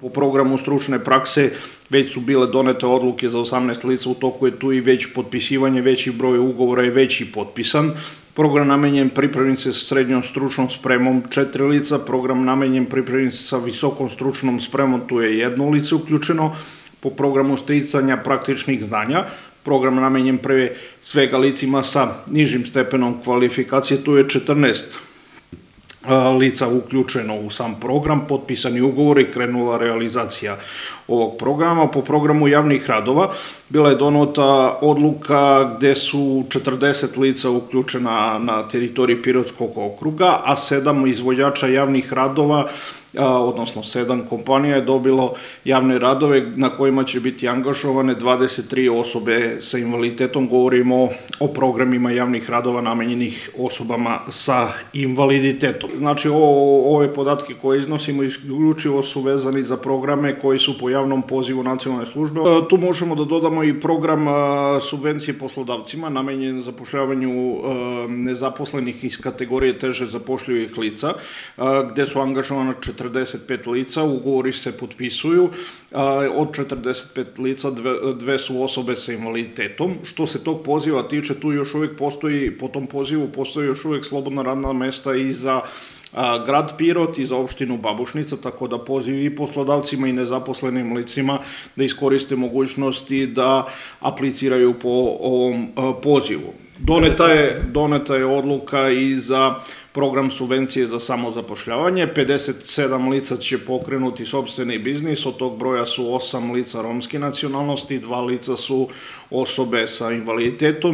Po programu stručne prakse već su bile donete odluke za 18 lica, u toku je tu i već potpisivanje, veći broj ugovora je već i potpisan. Program namenjen pripravnice sa srednjom stručnom spremom četiri lica, program namenjen pripravnice sa visokom stručnom spremom, tu je jedno lice uključeno, po programu sticanja praktičnih znanja, program namenjen prve svega licima sa nižim stepenom kvalifikacije, tu je 14 lica uključeno u sam program, potpisani ugovori, krenula realizacija ovog programa. Po programu javnih radova bila je donota odluka gde su 40 lica uključena na teritoriji Pirotskog okruga, a sedam izvođača javnih radova odnosno sedam kompanija je dobilo javne radove na kojima će biti angažovane 23 osobe sa invaliditetom. Govorimo o programima javnih radova namenjenih osobama sa invaliditetom. Znači, o, ove podatke koje iznosimo isključivo su vezani za programe koji su po javnom pozivu nacionalne službe. Tu možemo da dodamo i program subvencije poslodavcima namenjen zapošljavanju nezaposlenih iz kategorije teže zapošljivih lica, gde su angažovana 45 lica, ugovori se potpisuju, od 45 lica dve, dve su osobe sa invaliditetom. Što se tog poziva tiče, tu još uvek postoji, po tom pozivu postoji još uvek slobodna radna mesta i za a, grad Pirot i za opštinu Babušnica, tako da poziv i poslodavcima i nezaposlenim licima da iskoriste mogućnosti da apliciraju po ovom a, pozivu. Doneta je, doneta je odluka i za program subvencije za samozapošljavanje. 57 lica će pokrenuti sobstveni biznis, od tog broja su 8 lica romske nacionalnosti, dva lica su osobe sa invaliditetom.